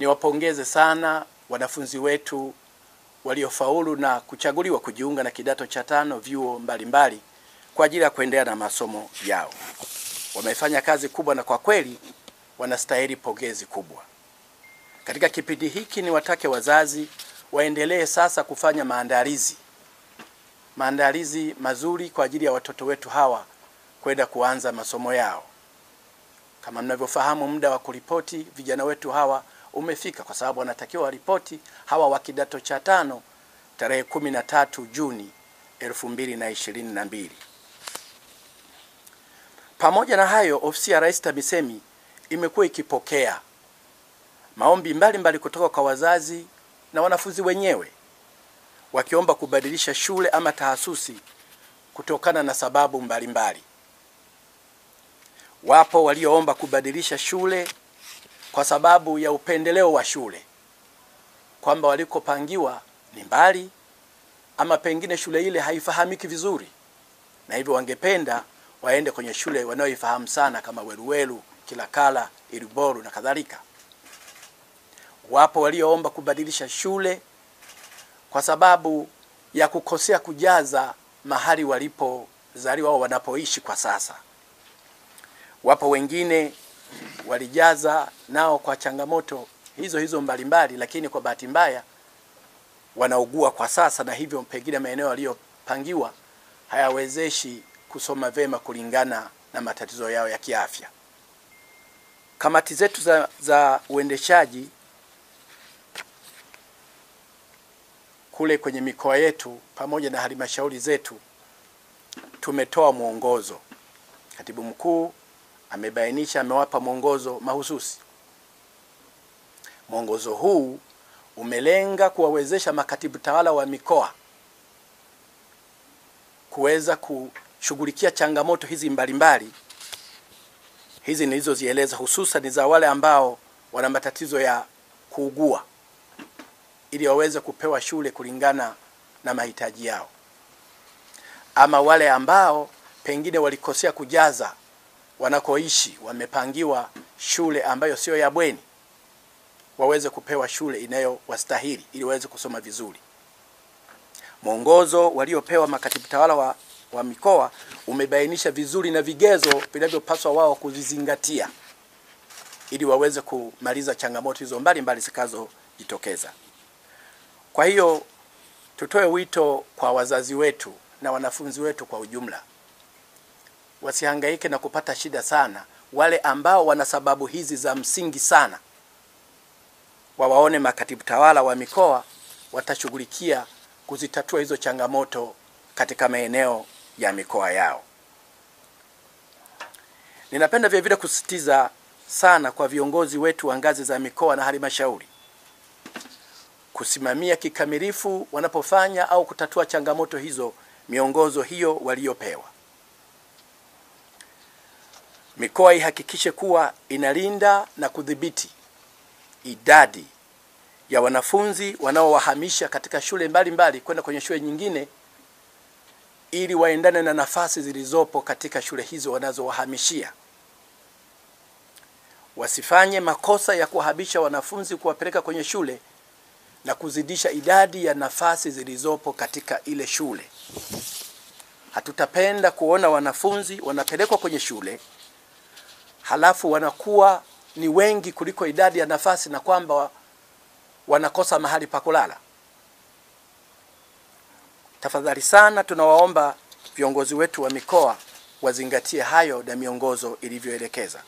Niwapongeze sana wanafunzi wetu waliofaulu na kuchaguliwa kujiunga na kidato cha tano vyuo mbalimbali kwa ajili ya kuendelea na masomo yao. Wamefanya kazi kubwa na kwa kweli wanastahili pongezi kubwa. Katika kipindi hiki ni watake wazazi waendelee sasa kufanya maandalizi maandalizi mazuri kwa ajili ya watoto wetu hawa kwenda kuanza masomo yao. Kama mnavyofahamu, muda wa kuripoti vijana wetu hawa umefika, kwa sababu wanatakiwa waripoti hawa wa kidato cha tano tarehe kumi na tatu Juni elfu mbili na ishirini na mbili. Pamoja na hayo, ofisi ya Rais TAMISEMI imekuwa ikipokea maombi mbalimbali mbali kutoka kwa wazazi na wanafunzi wenyewe wakiomba kubadilisha shule ama tahasusi kutokana na sababu mbalimbali mbali. Wapo walioomba kubadilisha shule kwa sababu ya upendeleo wa shule, kwamba walikopangiwa ni mbali ama pengine shule ile haifahamiki vizuri, na hivyo wangependa waende kwenye shule wanaoifahamu sana kama Weruweru, Kilakala, Iliboru na kadhalika. Wapo walioomba kubadilisha shule kwa sababu ya kukosea kujaza mahali walipozaliwa au wanapoishi kwa sasa. Wapo wengine walijaza nao kwa changamoto hizo hizo mbalimbali, lakini kwa bahati mbaya wanaugua kwa sasa, na hivyo pengine maeneo yaliyopangiwa hayawezeshi kusoma vema kulingana na matatizo yao ya kiafya. Kamati zetu za, za uendeshaji kule kwenye mikoa yetu pamoja na halmashauri zetu tumetoa mwongozo. Katibu mkuu amebainisha, amewapa mwongozo mahususi. Mwongozo huu umelenga kuwawezesha makatibu tawala wa mikoa kuweza kushughulikia changamoto hizi mbalimbali mbali. Hizi nilizozieleza hususan za wale ambao wana matatizo ya kuugua ili waweze kupewa shule kulingana na mahitaji yao, ama wale ambao pengine walikosea kujaza wanakoishi, wamepangiwa shule ambayo sio ya bweni, waweze kupewa shule inayowastahili ili waweze kusoma vizuri. Mwongozo waliopewa makatibu tawala wa, wa mikoa umebainisha vizuri na vigezo vinavyopaswa wao kuzizingatia ili waweze kumaliza changamoto hizo mbalimbali zitakazojitokeza. Kwa hiyo tutoe wito kwa wazazi wetu na wanafunzi wetu kwa ujumla, wasihangaike na kupata shida sana. Wale ambao wana sababu hizi za msingi sana, wawaone makatibu tawala wa mikoa, watashughulikia kuzitatua hizo changamoto katika maeneo ya mikoa yao. Ninapenda vile vile kusisitiza sana kwa viongozi wetu wa ngazi za mikoa na halmashauri kusimamia kikamilifu wanapofanya au kutatua changamoto hizo, miongozo hiyo waliopewa. Mikoa ihakikishe kuwa inalinda na kudhibiti idadi ya wanafunzi wanaowahamisha katika shule mbalimbali kwenda kwenye shule nyingine ili waendane na nafasi zilizopo katika shule hizo wanazowahamishia. Wasifanye makosa ya kuwahamisha wanafunzi kuwapeleka kwenye shule na kuzidisha idadi ya nafasi zilizopo katika ile shule. Hatutapenda kuona wanafunzi wanapelekwa kwenye shule halafu wanakuwa ni wengi kuliko idadi ya nafasi na kwamba wanakosa mahali pa kulala. Tafadhali sana, tunawaomba viongozi wetu wa mikoa wazingatie hayo na miongozo ilivyoelekeza.